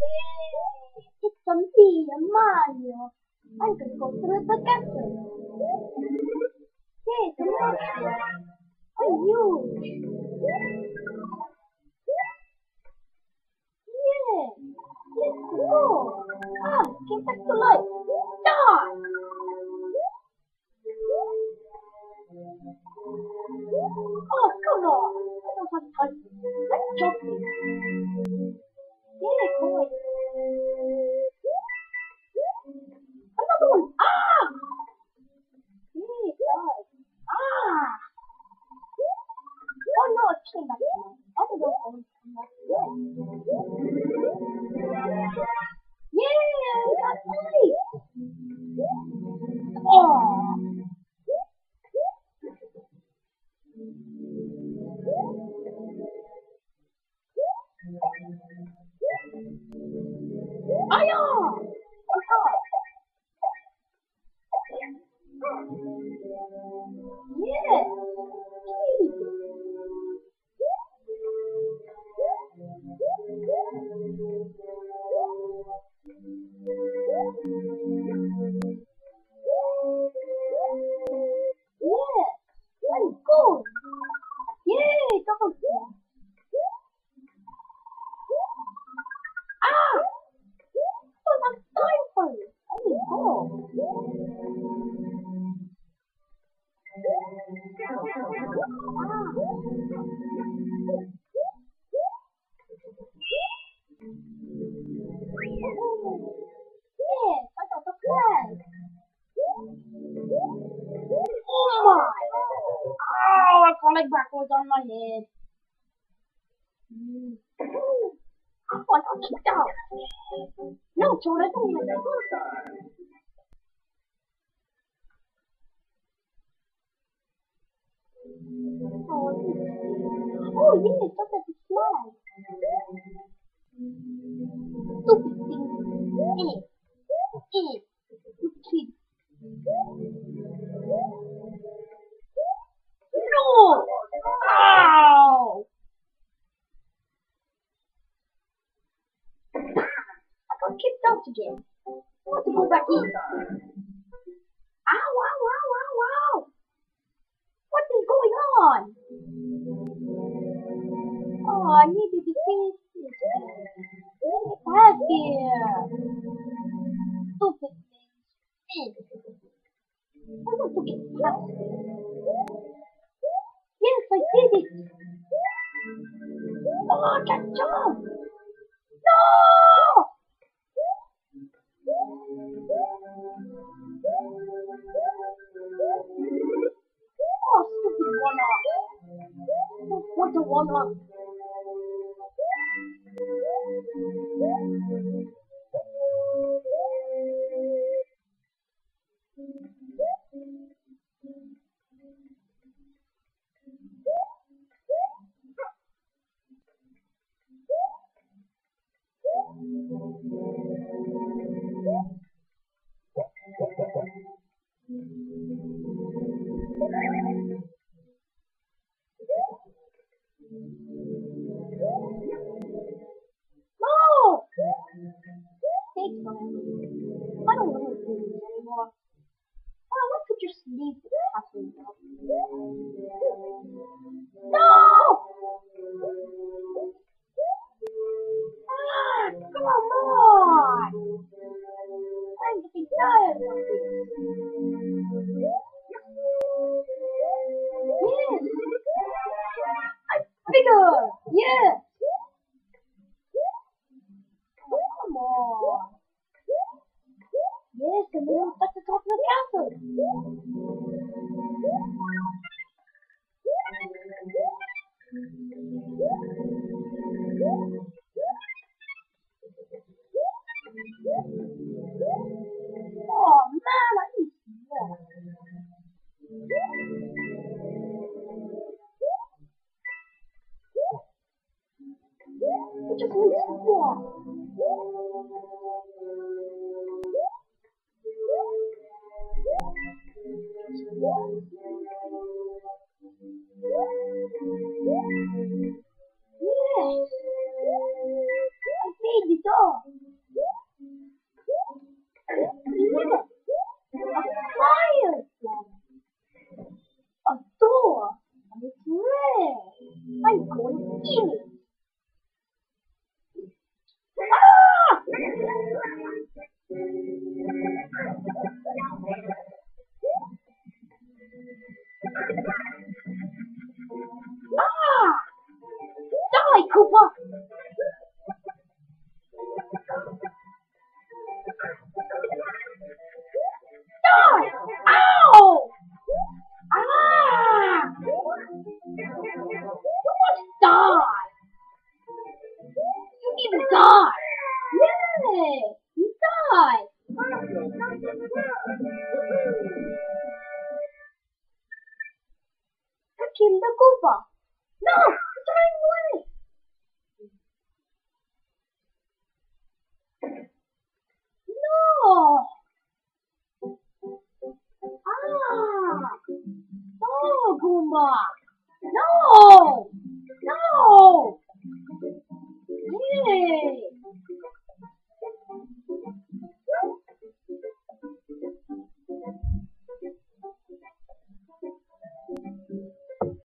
It's a me, a Mario. I'm gonna go through the castle. Monster. I'm huge. Yeah, let's go. Ah, get back to life. Die. Oh, come on. I don't have time. Yeah! Backwards on my head. Mm. Oh, I got kicked out. No, Joel, I don't like that. Oh, oh yeah, it's just like a flag. Stupid thing. Eh. Eh. You kid. No! Ow! I got kicked out again. I want to go back in. Ow, ow, ow, ow, ow! What is going on? Oh, I need to defeat this. Let me back here. Stupid thing. I want to get one month. Thank you. No! Takes forever. I don't want to do this anymore. I want to just leave the. No! Ah, come on! I'm getting tired of this. Castle! Oh Yes! I killed the Koopa. No! Try away! No! Ah! Oh, Goomba!